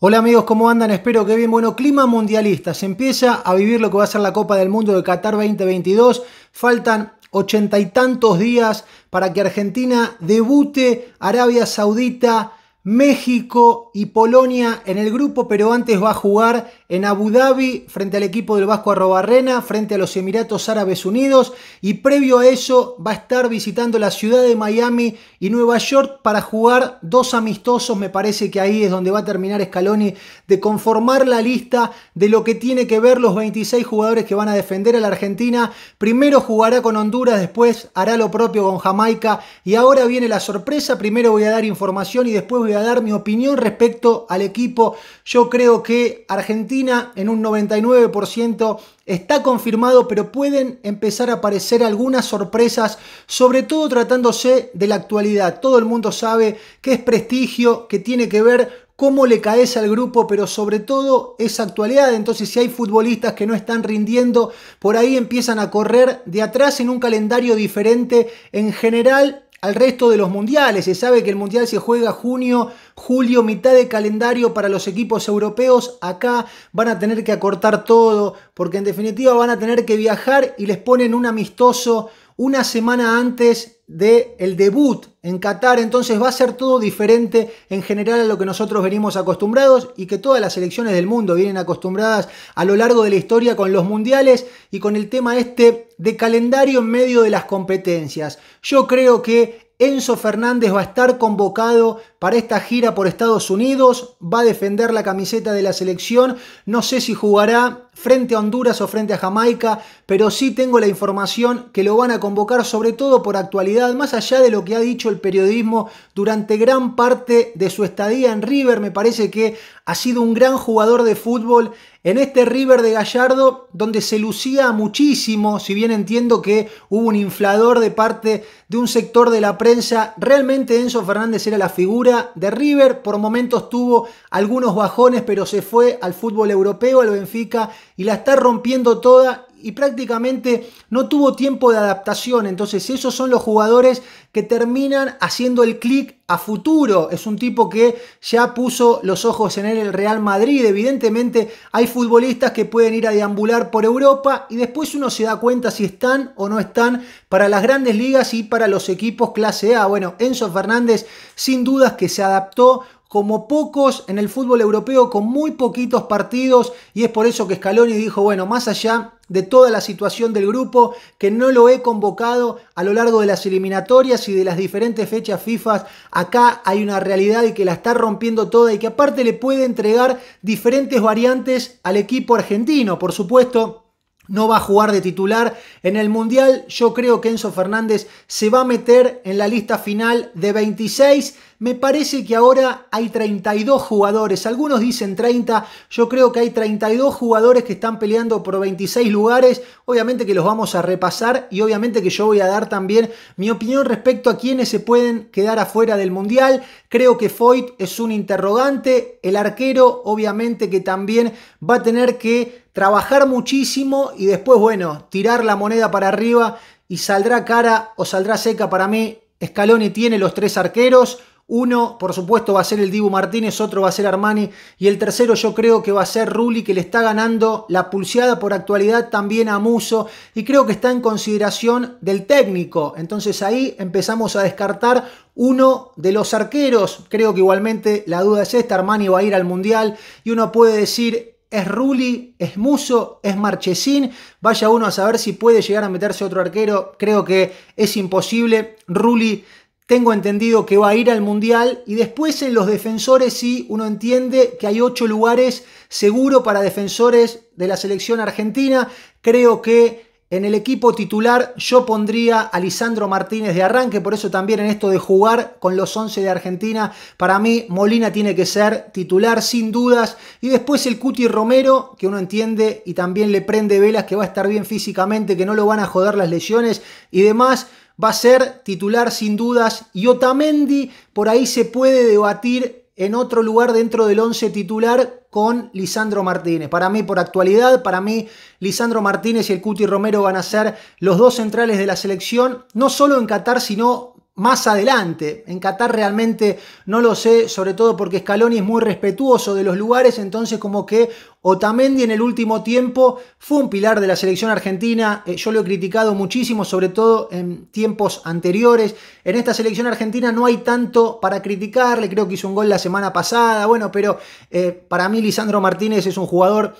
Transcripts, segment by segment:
Hola amigos, ¿cómo andan? Espero que bien. Bueno, clima mundialista. Se empieza a vivir lo que va a ser la Copa del Mundo de Qatar 2022. Faltan ochenta y tantos días para que Argentina debute Arabia Saudita México y Polonia en el grupo, pero antes va a jugar en Abu Dhabi frente al equipo del Vasco Arrobarrena, frente a los Emiratos Árabes Unidos y previo a eso va a estar visitando la ciudad de Miami y Nueva York para jugar dos amistosos. Me parece que ahí es donde va a terminar Scaloni de conformar la lista de lo que tiene que ver los 26 jugadores que van a defender a la Argentina. Primero jugará con Honduras, después hará lo propio con Jamaica y ahora viene la sorpresa. Primero voy a dar información y después voy a dar mi opinión respecto al equipo. Yo creo que Argentina en un 99% está confirmado, pero pueden empezar a aparecer algunas sorpresas, sobre todo tratándose de la actualidad. Todo el mundo sabe que es prestigio, que tiene que ver cómo le caes al grupo, pero sobre todo esa actualidad. Entonces, si hay futbolistas que no están rindiendo, por ahí empiezan a correr de atrás en un calendario diferente. En general, al resto de los mundiales. Se sabe que el mundial se juega junio, julio, mitad de calendario para los equipos europeos. Acá van a tener que acortar todo porque en definitiva van a tener que viajar y les ponen un amistoso una semana antes del el debut en Qatar, entonces va a ser todo diferente en general a lo que nosotros venimos acostumbrados y que todas las selecciones del mundo vienen acostumbradas a lo largo de la historia con los mundiales y con el tema este de calendario en medio de las competencias. Yo creo que Enzo Fernández va a estar convocado para esta gira por Estados Unidos, va a defender la camiseta de la selección, no sé si jugará frente a Honduras o frente a Jamaica, pero sí tengo la información que lo van a convocar sobre todo por actualidad, más allá de lo que ha dicho el periodismo durante gran parte de su estadía en River, me parece que ha sido un gran jugador de fútbol en este River de Gallardo, donde se lucía muchísimo, si bien entiendo que hubo un inflador de parte de un sector de la prensa, realmente Enzo Fernández era la figura de River, por momentos tuvo algunos bajones, pero se fue al fútbol europeo, al Benfica, y la está rompiendo toda y prácticamente no tuvo tiempo de adaptación. Entonces esos son los jugadores que terminan haciendo el clic a futuro. Es un tipo que ya puso los ojos en el Real Madrid. Evidentemente hay futbolistas que pueden ir a deambular por Europa y después uno se da cuenta si están o no están para las grandes ligas y para los equipos clase A. Bueno, Enzo Fernández sin dudas que se adaptó como pocos en el fútbol europeo, con muy poquitos partidos, y es por eso que Scaloni dijo, bueno, más allá de toda la situación del grupo, que no lo he convocado a lo largo de las eliminatorias y de las diferentes fechas FIFA, acá hay una realidad y que la está rompiendo toda y que aparte le puede entregar diferentes variantes al equipo argentino, por supuesto no va a jugar de titular en el Mundial. Yo creo que Enzo Fernández se va a meter en la lista final de 26. Me parece que ahora hay 32 jugadores. Algunos dicen 30. Yo creo que hay 32 jugadores que están peleando por 26 lugares. Obviamente que los vamos a repasar y obviamente que yo voy a dar también mi opinión respecto a quienes se pueden quedar afuera del Mundial. Creo que Foyt es un interrogante. El arquero obviamente que también va a tener que trabajar muchísimo y después, bueno, tirar la moneda para arriba y saldrá cara o saldrá seca para mí. Scaloni tiene los tres arqueros. Uno, por supuesto, va a ser el Dibu Martínez, otro va a ser Armani y el tercero yo creo que va a ser Rulli, que le está ganando la pulseada por actualidad también a Muso y creo que está en consideración del técnico. Entonces ahí empezamos a descartar uno de los arqueros. Creo que igualmente la duda es esta, Armani va a ir al Mundial y uno puede decir es Rulli, es Muso, es Marchesín. Vaya uno a saber si puede llegar a meterse otro arquero. Creo que es imposible. Rulli, tengo entendido que va a ir al Mundial. Y después en los defensores sí, uno entiende que hay ocho lugares seguro para defensores de la selección argentina. Creo que en el equipo titular yo pondría a Lisandro Martínez de arranque, por eso también en esto de jugar con los 11 de Argentina, para mí Molina tiene que ser titular sin dudas. Y después el Cuti Romero, que uno entiende y también le prende velas que va a estar bien físicamente, que no lo van a joder las lesiones y demás. Va a ser titular sin dudas. Y Otamendi, por ahí se puede debatir en otro lugar dentro del 11 titular con Lisandro Martínez. Para mí, por actualidad, para mí, Lisandro Martínez y el Cuti Romero van a ser los dos centrales de la selección, no solo en Qatar, sino más adelante. En Qatar realmente no lo sé, sobre todo porque Scaloni es muy respetuoso de los lugares, entonces como que Otamendi en el último tiempo fue un pilar de la selección argentina, eh, yo lo he criticado muchísimo, sobre todo en tiempos anteriores. En esta selección argentina no hay tanto para criticarle, creo que hizo un gol la semana pasada, bueno, pero eh, para mí Lisandro Martínez es un jugador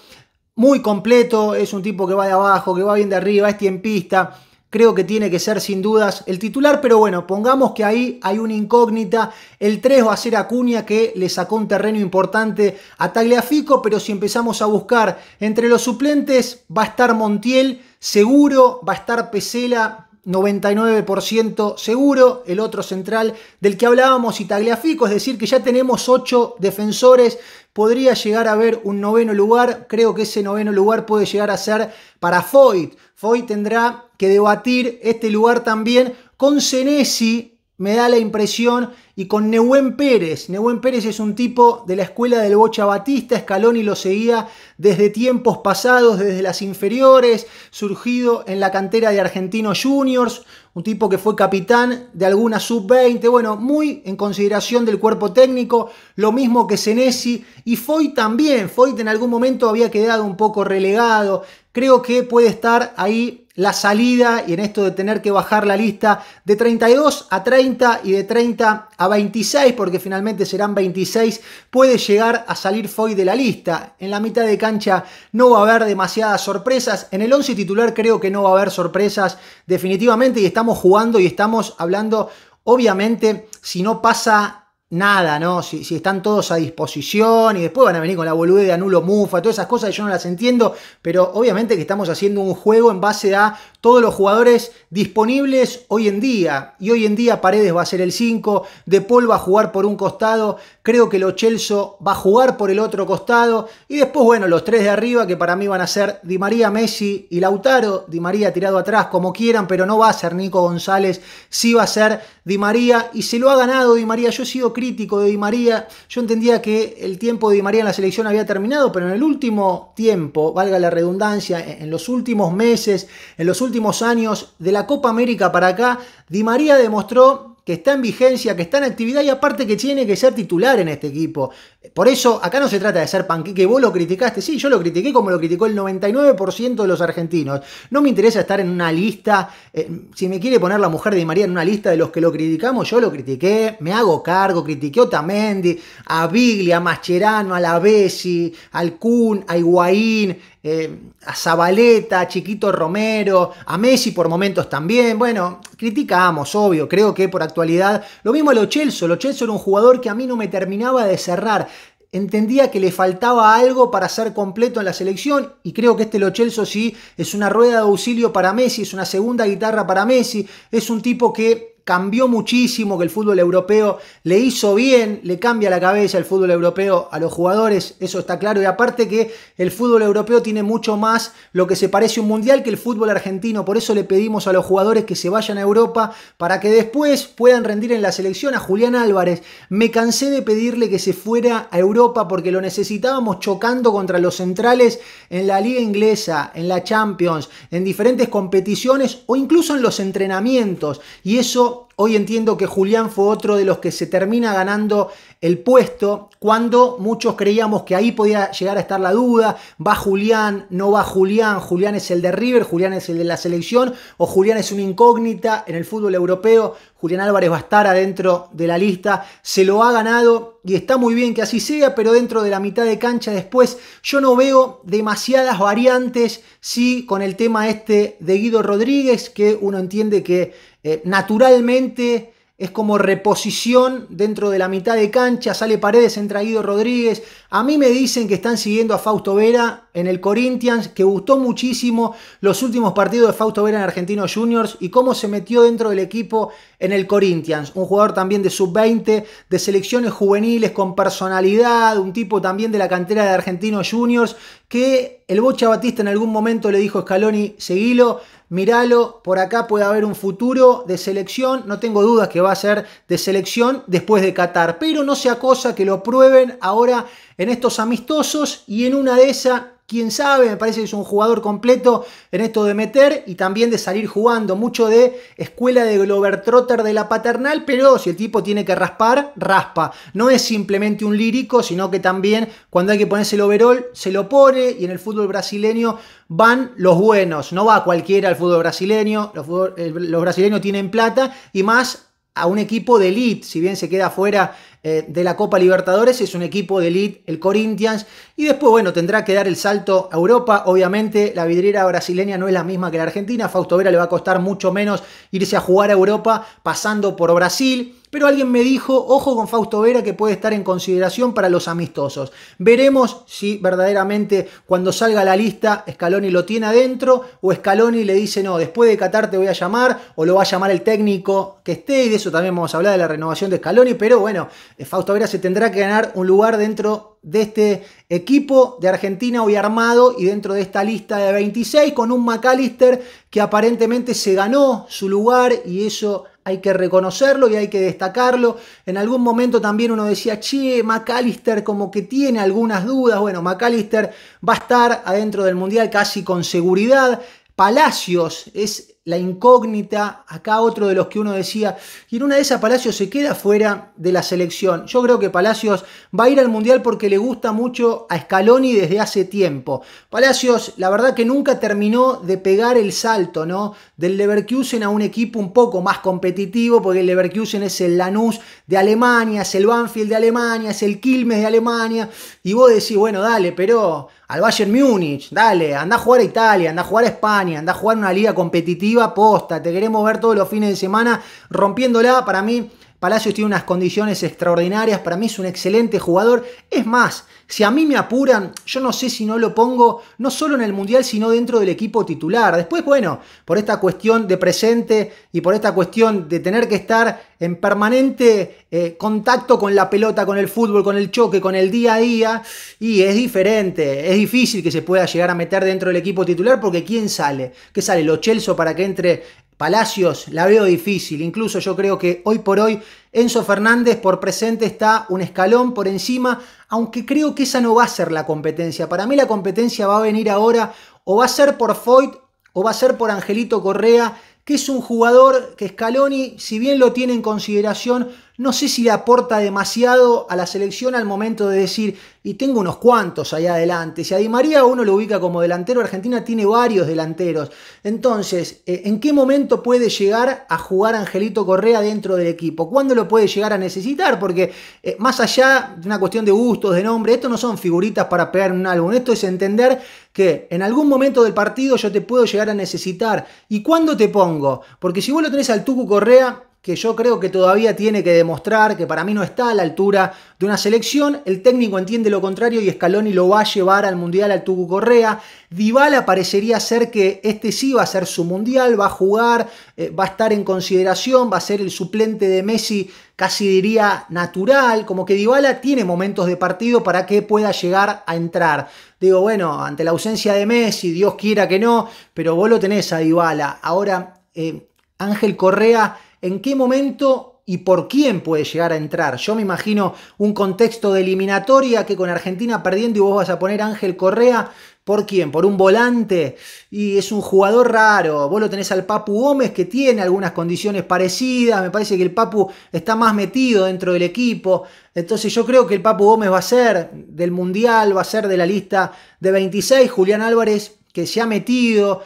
muy completo, es un tipo que va de abajo, que va bien de arriba, es tiempista creo que tiene que ser sin dudas el titular, pero bueno, pongamos que ahí hay una incógnita. El 3 va a ser Acuña que le sacó un terreno importante a Tagliafico, pero si empezamos a buscar entre los suplentes, va a estar Montiel seguro, va a estar Pesela 99% seguro, el otro central del que hablábamos y Tagliafico, es decir, que ya tenemos 8 defensores, podría llegar a haber un noveno lugar, creo que ese noveno lugar puede llegar a ser para Foyt. Foyt tendrá que debatir este lugar también con Senesi, me da la impresión, y con Nehuen Pérez. Nehuen Pérez es un tipo de la escuela del Bocha Batista, Scaloni lo seguía desde tiempos pasados, desde las inferiores, surgido en la cantera de Argentinos Juniors, un tipo que fue capitán de alguna sub-20, bueno, muy en consideración del cuerpo técnico, lo mismo que Senesi, y Foy también, Foy en algún momento había quedado un poco relegado, creo que puede estar ahí la salida y en esto de tener que bajar la lista de 32 a 30 y de 30 a 26, porque finalmente serán 26, puede llegar a salir Foy de la lista. En la mitad de cancha no va a haber demasiadas sorpresas. En el 11 titular creo que no va a haber sorpresas definitivamente y estamos jugando y estamos hablando, obviamente, si no pasa nada, ¿no? Si, si, están todos a disposición y después van a venir con la boludez de anulo mufa, todas esas cosas yo no las entiendo, pero obviamente que estamos haciendo un juego en base a todos los jugadores disponibles hoy en día. Y hoy en día Paredes va a ser el 5, De Paul va a jugar por un costado, creo que Lo Chelso va a jugar por el otro costado y después, bueno, los tres de arriba que para mí van a ser Di María, Messi y Lautaro, Di María tirado atrás como quieran, pero no va a ser Nico González, sí va a ser Di María y se lo ha ganado Di María. Yo he sido crítico de Di María. Yo entendía que el tiempo de Di María en la selección había terminado, pero en el último tiempo, valga la redundancia, en los últimos meses, en los últimos años de la Copa América para acá, Di María demostró que está en vigencia, que está en actividad y aparte que tiene que ser titular en este equipo. Por eso, acá no se trata de ser panqueque, vos lo criticaste, sí, yo lo critiqué como lo criticó el 99% de los argentinos. No me interesa estar en una lista, eh, si me quiere poner la mujer de María en una lista de los que lo criticamos, yo lo critiqué, me hago cargo, critiqué a Otamendi, a Biglia, a Mascherano, a Lavesi, al Kun, a Higuaín, eh, a Zabaleta, a Chiquito Romero, a Messi por momentos también. Bueno, criticamos, obvio, creo que por actualidad. Lo mismo a Lo Celso, Lo era un jugador que a mí no me terminaba de cerrar. Entendía que le faltaba algo para ser completo en la selección y creo que este Lo Celso sí es una rueda de auxilio para Messi, es una segunda guitarra para Messi, es un tipo que cambió muchísimo, que el fútbol europeo le hizo bien, le cambia la cabeza el fútbol europeo a los jugadores, eso está claro, y aparte que el fútbol europeo tiene mucho más lo que se parece a un mundial que el fútbol argentino, por eso le pedimos a los jugadores que se vayan a Europa para que después puedan rendir en la selección. A Julián Álvarez. Me cansé de pedirle que se fuera a Europa porque lo necesitábamos chocando contra los centrales en la liga inglesa, en la Champions, en diferentes competiciones o incluso en los entrenamientos, y eso Hoy entiendo que Julián fue otro de los que se termina ganando el puesto cuando muchos creíamos que ahí podía llegar a estar la duda, va Julián, no va Julián, Julián es el de River, Julián es el de la selección o Julián es una incógnita en el fútbol europeo, Julián Álvarez va a estar adentro de la lista, se lo ha ganado y está muy bien que así sea, pero dentro de la mitad de cancha después yo no veo demasiadas variantes, sí, con el tema este de Guido Rodríguez, que uno entiende que eh, naturalmente es como reposición dentro de la mitad de cancha, sale Paredes, entra Guido Rodríguez. A mí me dicen que están siguiendo a Fausto Vera en el Corinthians, que gustó muchísimo los últimos partidos de Fausto Vera en Argentinos Juniors y cómo se metió dentro del equipo en el Corinthians. Un jugador también de sub-20, de selecciones juveniles con personalidad, un tipo también de la cantera de Argentinos Juniors, que el Bocha Batista en algún momento le dijo a Scaloni, seguilo, Míralo, por acá puede haber un futuro de selección, no tengo dudas que va a ser de selección después de Qatar, pero no sea cosa que lo prueben ahora en estos amistosos y en una de esas quién sabe, me parece que es un jugador completo en esto de meter y también de salir jugando, mucho de escuela de Glover-Trotter de la paternal, pero si el tipo tiene que raspar, raspa. No es simplemente un lírico, sino que también cuando hay que ponerse el overall, se lo pone y en el fútbol brasileño van los buenos, no va cualquiera al fútbol brasileño, los, los brasileños tienen plata y más a un equipo de elite, si bien se queda fuera eh, de la Copa Libertadores, es un equipo de elite, el Corinthians, y después, bueno, tendrá que dar el salto a Europa, obviamente la vidriera brasileña no es la misma que la Argentina, Fausto Vera le va a costar mucho menos irse a jugar a Europa pasando por Brasil, pero alguien me dijo, ojo con Fausto Vera que puede estar en consideración para los amistosos. Veremos si verdaderamente cuando salga la lista Scaloni lo tiene adentro o Scaloni le dice, no, después de Qatar te voy a llamar o lo va a llamar el técnico que esté y de eso también vamos a hablar de la renovación de Scaloni, pero bueno, eh, Fausto Vera se tendrá que ganar un lugar dentro de este equipo de Argentina hoy armado y dentro de esta lista de 26 con un McAllister que aparentemente se ganó su lugar y eso hay que reconocerlo y hay que destacarlo. En algún momento también uno decía, che, McAllister como que tiene algunas dudas. Bueno, McAllister va a estar adentro del Mundial casi con seguridad. Palacios es la incógnita, acá otro de los que uno decía, y en una de esas Palacios se queda fuera de la selección. Yo creo que Palacios va a ir al Mundial porque le gusta mucho a Scaloni desde hace tiempo. Palacios, la verdad que nunca terminó de pegar el salto, ¿no? Del Leverkusen a un equipo un poco más competitivo, porque el Leverkusen es el Lanús de Alemania, es el Banfield de Alemania, es el Quilmes de Alemania, y vos decís, bueno, dale, pero al Bayern Múnich, dale, anda a jugar a Italia, anda a jugar a España, anda a jugar una liga competitiva posta, te queremos ver todos los fines de semana rompiéndola, para mí Palacios tiene unas condiciones extraordinarias, para mí es un excelente jugador. Es más, si a mí me apuran, yo no sé si no lo pongo no solo en el Mundial, sino dentro del equipo titular. Después, bueno, por esta cuestión de presente y por esta cuestión de tener que estar en permanente eh, contacto con la pelota, con el fútbol, con el choque, con el día a día, y es diferente, es difícil que se pueda llegar a meter dentro del equipo titular porque ¿quién sale? ¿Qué sale? ¿Lo Chelso para que entre Palacios la veo difícil, incluso yo creo que hoy por hoy Enzo Fernández por presente está un escalón por encima, aunque creo que esa no va a ser la competencia. Para mí la competencia va a venir ahora o va a ser por Foyt o va a ser por Angelito Correa, que es un jugador que Scaloni, si bien lo tiene en consideración, no sé si le aporta demasiado a la selección al momento de decir, y tengo unos cuantos ahí adelante. Si a Di María uno lo ubica como delantero, Argentina tiene varios delanteros. Entonces, eh, ¿en qué momento puede llegar a jugar Angelito Correa dentro del equipo? ¿Cuándo lo puede llegar a necesitar? Porque eh, más allá de una cuestión de gustos, de nombre, esto no son figuritas para pegar en un álbum. Esto es entender que en algún momento del partido yo te puedo llegar a necesitar. ¿Y cuándo te pongo? Porque si vos lo tenés al Tucu Correa, que yo creo que todavía tiene que demostrar que para mí no está a la altura de una selección. El técnico entiende lo contrario y Scaloni lo va a llevar al Mundial al Tucu Correa. Dybala parecería ser que este sí va a ser su Mundial, va a jugar, eh, va a estar en consideración, va a ser el suplente de Messi, casi diría natural, como que Dybala tiene momentos de partido para que pueda llegar a entrar. Digo, bueno, ante la ausencia de Messi, Dios quiera que no, pero vos lo tenés a Dybala. Ahora, eh, Ángel Correa en qué momento y por quién puede llegar a entrar. Yo me imagino un contexto de eliminatoria que con Argentina perdiendo y vos vas a poner Ángel Correa. ¿Por quién? ¿Por un volante? Y es un jugador raro. Vos lo tenés al Papu Gómez que tiene algunas condiciones parecidas. Me parece que el Papu está más metido dentro del equipo. Entonces yo creo que el Papu Gómez va a ser del Mundial, va a ser de la lista de 26. Julián Álvarez que se ha metido,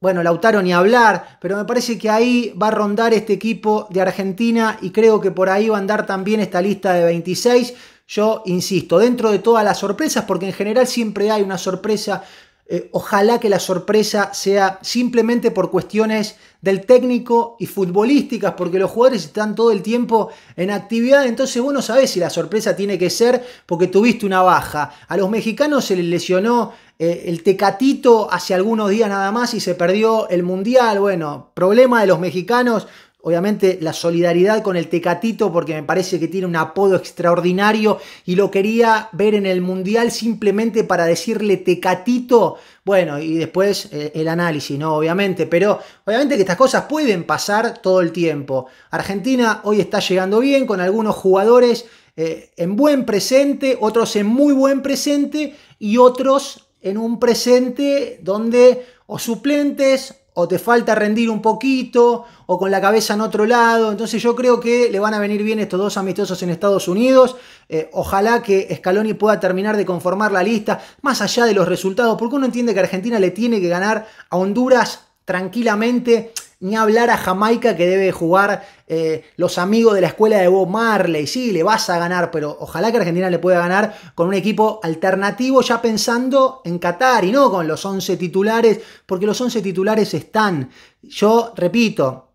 bueno, Lautaro ni hablar, pero me parece que ahí va a rondar este equipo de Argentina y creo que por ahí va a andar también esta lista de 26. Yo insisto, dentro de todas las sorpresas, porque en general siempre hay una sorpresa, eh, ojalá que la sorpresa sea simplemente por cuestiones del técnico y futbolísticas, porque los jugadores están todo el tiempo en actividad, entonces vos no sabés si la sorpresa tiene que ser porque tuviste una baja. A los mexicanos se les lesionó eh, el Tecatito hace algunos días nada más y se perdió el Mundial. Bueno, problema de los mexicanos. Obviamente la solidaridad con el Tecatito porque me parece que tiene un apodo extraordinario y lo quería ver en el Mundial simplemente para decirle Tecatito. Bueno, y después eh, el análisis, ¿no? Obviamente, pero obviamente que estas cosas pueden pasar todo el tiempo. Argentina hoy está llegando bien con algunos jugadores eh, en buen presente, otros en muy buen presente y otros en un presente donde o suplentes o te falta rendir un poquito, o con la cabeza en otro lado. Entonces yo creo que le van a venir bien estos dos amistosos en Estados Unidos. Eh, ojalá que Scaloni pueda terminar de conformar la lista, más allá de los resultados, porque uno entiende que Argentina le tiene que ganar a Honduras tranquilamente ni hablar a Jamaica que debe jugar eh, los amigos de la escuela de Bob Marley. Sí, le vas a ganar, pero ojalá que Argentina le pueda ganar con un equipo alternativo ya pensando en Qatar y no con los 11 titulares, porque los 11 titulares están. Yo repito,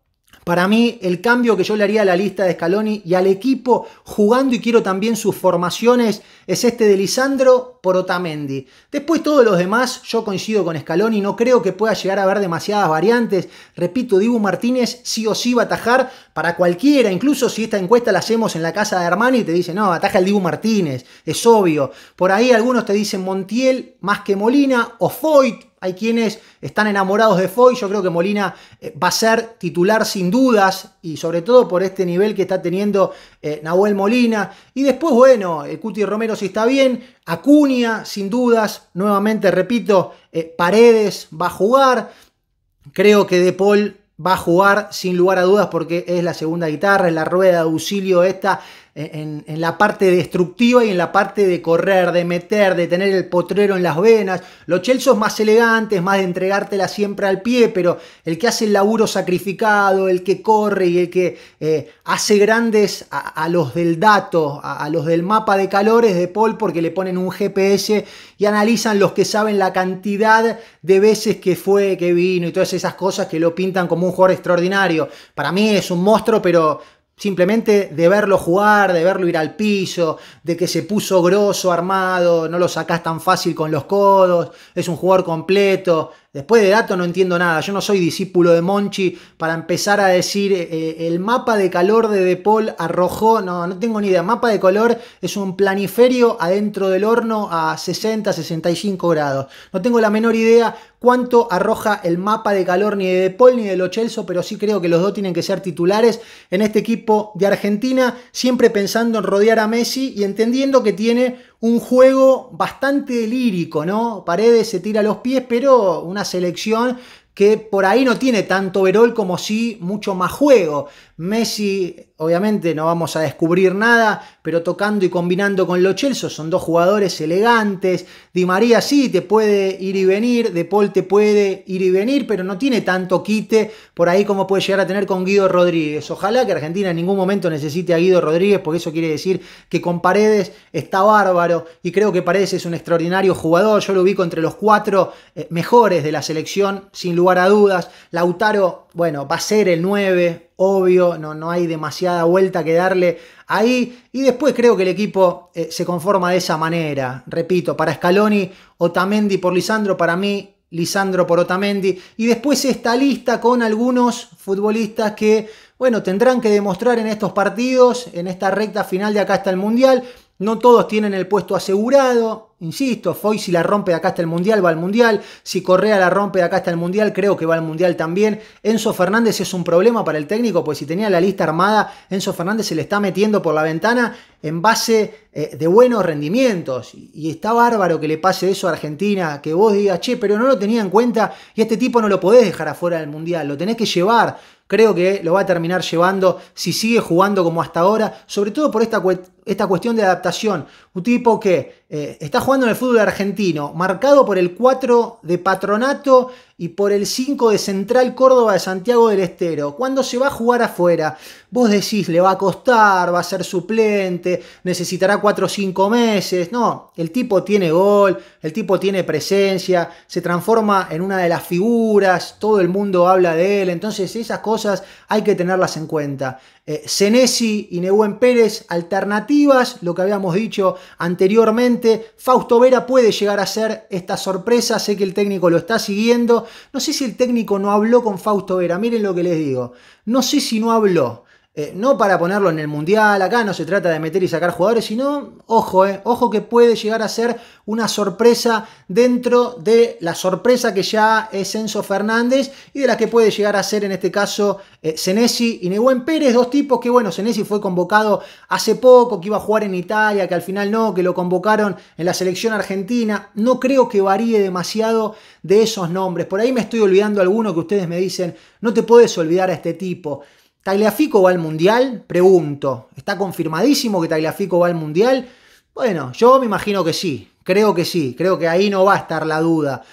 para mí, el cambio que yo le haría a la lista de Scaloni y al equipo jugando, y quiero también sus formaciones, es este de Lisandro por Otamendi. Después, todos los demás, yo coincido con Scaloni, no creo que pueda llegar a haber demasiadas variantes. Repito, Dibu Martínez sí o sí va a atajar para cualquiera, incluso si esta encuesta la hacemos en la casa de Armani y te dicen, no, ataja el Dibu Martínez, es obvio. Por ahí algunos te dicen Montiel más que Molina o Foyt hay quienes están enamorados de Foy. Yo creo que Molina eh, va a ser titular sin dudas y sobre todo por este nivel que está teniendo eh, Nahuel Molina. Y después, bueno, el Cuti Romero si está bien. Acuña, sin dudas. Nuevamente, repito, eh, Paredes va a jugar. Creo que De Paul va a jugar sin lugar a dudas porque es la segunda guitarra, es la rueda de auxilio esta en, la parte destructiva y en la parte de correr, de meter, de tener el potrero en las venas. Los Chelsea más elegantes, más de entregártela siempre al pie, pero el que hace el laburo sacrificado, el que corre y el que eh, hace grandes a, los del dato, a, los del mapa de calores de Paul, porque le ponen un GPS y analizan los que saben la cantidad de veces que fue, que vino y todas esas cosas que lo pintan como un jugador extraordinario. Para mí es un monstruo, pero Simplemente de verlo jugar, de verlo ir al piso, de que se puso grosso, armado, no lo sacás tan fácil con los codos, es un jugador completo, Después de dato no entiendo nada. Yo no soy discípulo de Monchi para empezar a decir eh, el mapa de calor de De Paul arrojó. No, no tengo ni idea. Mapa de color es un planiferio adentro del horno a 60, 65 grados. No tengo la menor idea cuánto arroja el mapa de calor ni de De Paul ni de Lo Celso, pero sí creo que los dos tienen que ser titulares en este equipo de Argentina, siempre pensando en rodear a Messi y entendiendo que tiene un juego bastante lírico, ¿no? Paredes se tira a los pies, pero una selección que por ahí no tiene tanto verol como sí mucho más juego. Messi, obviamente no vamos a descubrir nada, pero tocando y combinando con los Chelsea son dos jugadores elegantes. Di María sí te puede ir y venir, De Paul te puede ir y venir, pero no tiene tanto quite por ahí como puede llegar a tener con Guido Rodríguez. Ojalá que Argentina en ningún momento necesite a Guido Rodríguez, porque eso quiere decir que con Paredes está bárbaro y creo que Paredes es un extraordinario jugador. Yo lo ubico entre los cuatro eh, mejores de la selección, sin lugar a dudas. Lautaro, bueno, va a ser el 9 obvio, no, no hay demasiada vuelta que darle ahí. Y después creo que el equipo eh, se conforma de esa manera. Repito, para Scaloni, Otamendi por Lisandro, para mí Lisandro por Otamendi. Y después esta lista con algunos futbolistas que, bueno, tendrán que demostrar en estos partidos, en esta recta final de acá hasta el Mundial. No todos tienen el puesto asegurado. Insisto, Foy si la rompe de acá hasta el Mundial, va al Mundial. Si Correa la rompe de acá hasta el Mundial, creo que va al Mundial también. Enzo Fernández es un problema para el técnico, pues si tenía la lista armada, Enzo Fernández se le está metiendo por la ventana en base eh, de buenos rendimientos. Y, está bárbaro que le pase eso a Argentina, que vos digas, che, pero no lo tenía en cuenta y este tipo no lo podés dejar afuera del Mundial, lo tenés que llevar. Creo que lo va a terminar llevando si sigue jugando como hasta ahora, sobre todo por esta, esta cuestión de adaptación. Un tipo que eh, está jugando en el fútbol argentino, marcado por el 4 de Patronato y por el 5 de Central Córdoba de Santiago del Estero. Cuando se va a jugar afuera, vos decís, le va a costar, va a ser suplente, necesitará 4 o 5 meses. No, el tipo tiene gol, el tipo tiene presencia, se transforma en una de las figuras, todo el mundo habla de él, entonces esas cosas hay que tenerlas en cuenta. Eh, y Nehuen Pérez, alternativas, lo que habíamos dicho anteriormente. Fausto Vera puede llegar a ser esta sorpresa, sé que el técnico lo está siguiendo. No sé si el técnico no habló con Fausto Vera, miren lo que les digo. No sé si no habló. Eh, no para ponerlo en el mundial, acá no se trata de meter y sacar jugadores, sino, ojo, eh, ojo que puede llegar a ser una sorpresa dentro de la sorpresa que ya es Enzo Fernández y de la que puede llegar a ser en este caso eh, y Nehuen Pérez, dos tipos que, bueno, Senesi fue convocado hace poco, que iba a jugar en Italia, que al final no, que lo convocaron en la selección argentina. No creo que varíe demasiado de esos nombres. Por ahí me estoy olvidando alguno que ustedes me dicen, no te puedes olvidar a este tipo. ¿Tagliafico va al Mundial? Pregunto. ¿Está confirmadísimo que Tagliafico va al Mundial? Bueno, yo me imagino que sí. Creo que sí. Creo que ahí no va a estar la duda.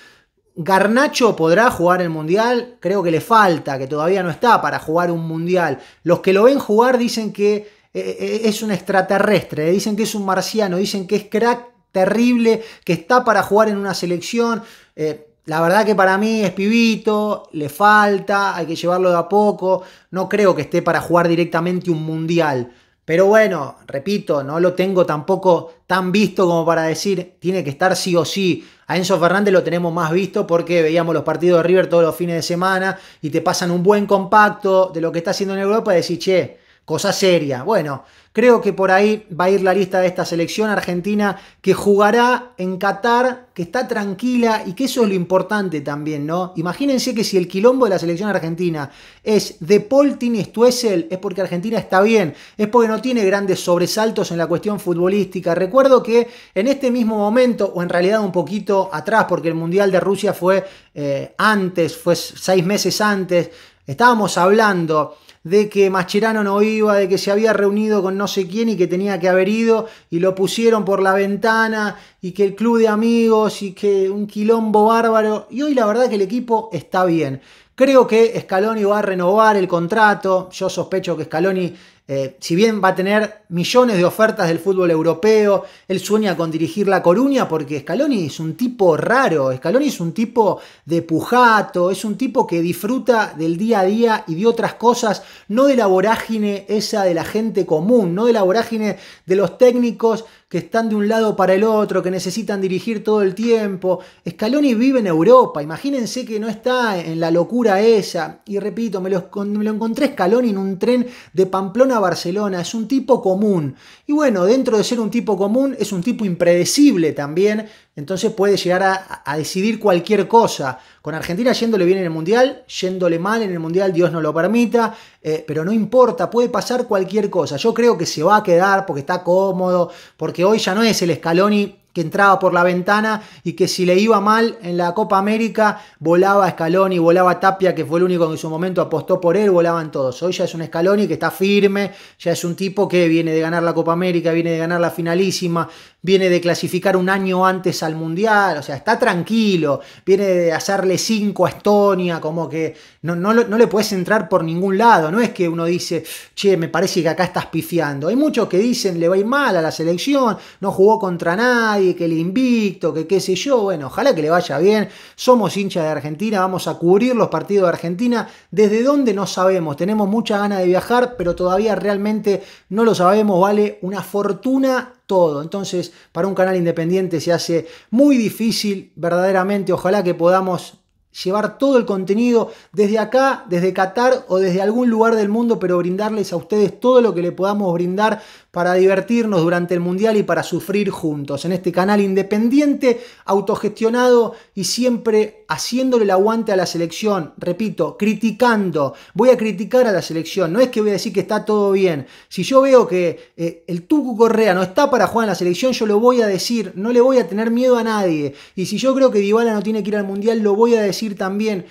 ¿Garnacho podrá jugar el Mundial? Creo que le falta, que todavía no está para jugar un Mundial. Los que lo ven jugar dicen que eh, eh, es un extraterrestre, dicen que es un marciano, dicen que es crack terrible, que está para jugar en una selección. Eh, la verdad que para mí es pibito, le falta, hay que llevarlo de a poco. No creo que esté para jugar directamente un mundial. Pero bueno, repito, no lo tengo tampoco tan visto como para decir tiene que estar sí o sí. A Enzo Fernández lo tenemos más visto porque veíamos los partidos de River todos los fines de semana y te pasan un buen compacto de lo que está haciendo en Europa y decís, che, cosa seria. Bueno, creo que por ahí va a ir la lista de esta selección argentina que jugará en Qatar, que está tranquila y que eso es lo importante también, ¿no? Imagínense que si el quilombo de la selección argentina es de y Stuessel, es porque Argentina está bien, es porque no tiene grandes sobresaltos en la cuestión futbolística. Recuerdo que en este mismo momento, o en realidad un poquito atrás, porque el Mundial de Rusia fue eh, antes, fue seis meses antes, estábamos hablando de que Mascherano no iba, de que se había reunido con no sé quién y que tenía que haber ido y lo pusieron por la ventana y que el club de amigos y que un quilombo bárbaro. Y hoy la verdad que el equipo está bien. Creo que Scaloni va a renovar el contrato. Yo sospecho que Scaloni eh, si bien va a tener millones de ofertas del fútbol europeo, él sueña con dirigir la Coruña porque Scaloni es un tipo raro, Scaloni es un tipo de pujato, es un tipo que disfruta del día a día y de otras cosas, no de la vorágine esa de la gente común, no de la vorágine de los técnicos que están de un lado para el otro, que necesitan dirigir todo el tiempo. Scaloni vive en Europa, imagínense que no está en la locura esa. Y repito, me lo, me lo encontré Scaloni en un tren de Pamplona a Barcelona, es un tipo común. Y bueno, dentro de ser un tipo común, es un tipo impredecible también, entonces puede llegar a, decidir cualquier cosa. Con Argentina yéndole bien en el Mundial, yéndole mal en el Mundial, Dios no lo permita, eh, pero no importa, puede pasar cualquier cosa. Yo creo que se va a quedar porque está cómodo, porque hoy ya no es el Scaloni que entraba por la ventana y que si le iba mal en la Copa América, volaba Scaloni, volaba Tapia, que fue el único que en su momento apostó por él, volaban todos. Hoy ya es un Scaloni que está firme, ya es un tipo que viene de ganar la Copa América, viene de ganar la finalísima, viene de clasificar un año antes al Mundial, o sea, está tranquilo, viene de hacerle cinco a Estonia, como que no, no, le puedes entrar por ningún lado, no es que uno dice, che, me parece que acá estás pifiando. Hay muchos que dicen, le va a ir mal a la selección, no jugó contra nadie, que le invicto, que qué sé yo, bueno, ojalá que le vaya bien, somos hinchas de Argentina, vamos a cubrir los partidos de Argentina, desde dónde no sabemos, tenemos mucha ganas de viajar, pero todavía realmente no lo sabemos, vale una fortuna Entonces, para un canal independiente se hace muy difícil, verdaderamente. Ojalá que podamos llevar todo el contenido desde acá, desde Qatar o desde algún lugar del mundo, pero brindarles a ustedes todo lo que le podamos brindar para divertirnos durante el Mundial y para sufrir juntos en este canal independiente, autogestionado y siempre haciéndole el aguante a la selección. Repito, criticando. Voy a criticar a la selección. No es que voy a decir que está todo bien. Si yo veo que eh, el Tucu Correa no está para jugar en la selección, yo lo voy a decir. No le voy a tener miedo a nadie. Y si yo creo que Dybala no tiene que ir al Mundial, lo voy a decir también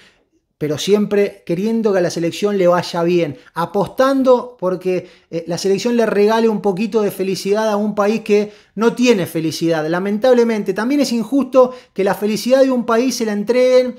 pero siempre queriendo que a la selección le vaya bien, apostando porque eh, la selección le regale un poquito de felicidad a un país que no tiene felicidad. Lamentablemente, también es injusto que la felicidad de un país se la entreguen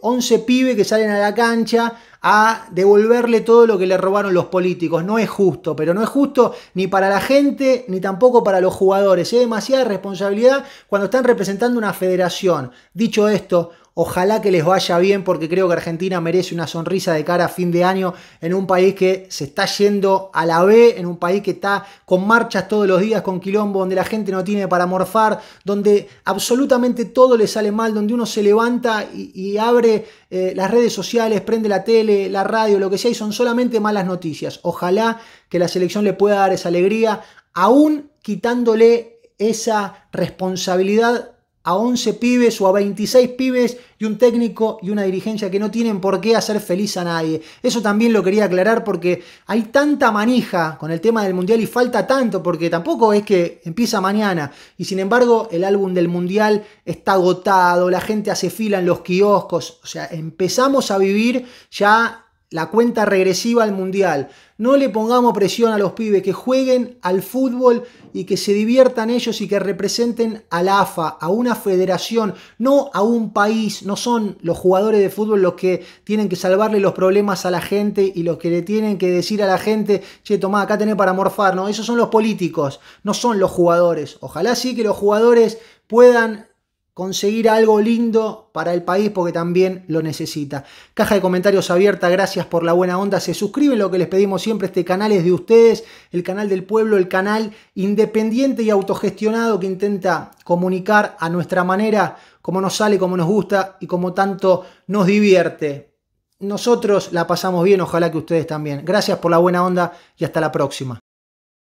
11 eh, pibes que salen a la cancha a devolverle todo lo que le robaron los políticos. No es justo, pero no es justo ni para la gente ni tampoco para los jugadores. Es demasiada responsabilidad cuando están representando una federación. Dicho esto, Ojalá que les vaya bien porque creo que Argentina merece una sonrisa de cara a fin de año en un país que se está yendo a la B, en un país que está con marchas todos los días, con quilombo, donde la gente no tiene para morfar, donde absolutamente todo le sale mal, donde uno se levanta y, abre eh, las redes sociales, prende la tele, la radio, lo que sea, y son solamente malas noticias. Ojalá que la selección le pueda dar esa alegría, aún quitándole esa responsabilidad a 11 pibes o a 26 pibes y un técnico y una dirigencia que no tienen por qué hacer feliz a nadie. Eso también lo quería aclarar porque hay tanta manija con el tema del Mundial y falta tanto porque tampoco es que empieza mañana y sin embargo el álbum del Mundial está agotado, la gente hace fila en los kioscos, o sea, empezamos a vivir ya la cuenta regresiva al Mundial. No le pongamos presión a los pibes, que jueguen al fútbol y que se diviertan ellos y que representen a la AFA, a una federación, no a un país. No son los jugadores de fútbol los que tienen que salvarle los problemas a la gente y los que le tienen que decir a la gente, che, tomá, acá tenés para morfar. No, esos son los políticos, no son los jugadores. Ojalá sí que los jugadores puedan conseguir algo lindo para el país porque también lo necesita. Caja de comentarios abierta, gracias por la buena onda. Se suscriben, lo que les pedimos siempre, este canal es de ustedes, el canal del pueblo, el canal independiente y autogestionado que intenta comunicar a nuestra manera, como nos sale, como nos gusta y como tanto nos divierte. Nosotros la pasamos bien, ojalá que ustedes también. Gracias por la buena onda y hasta la próxima.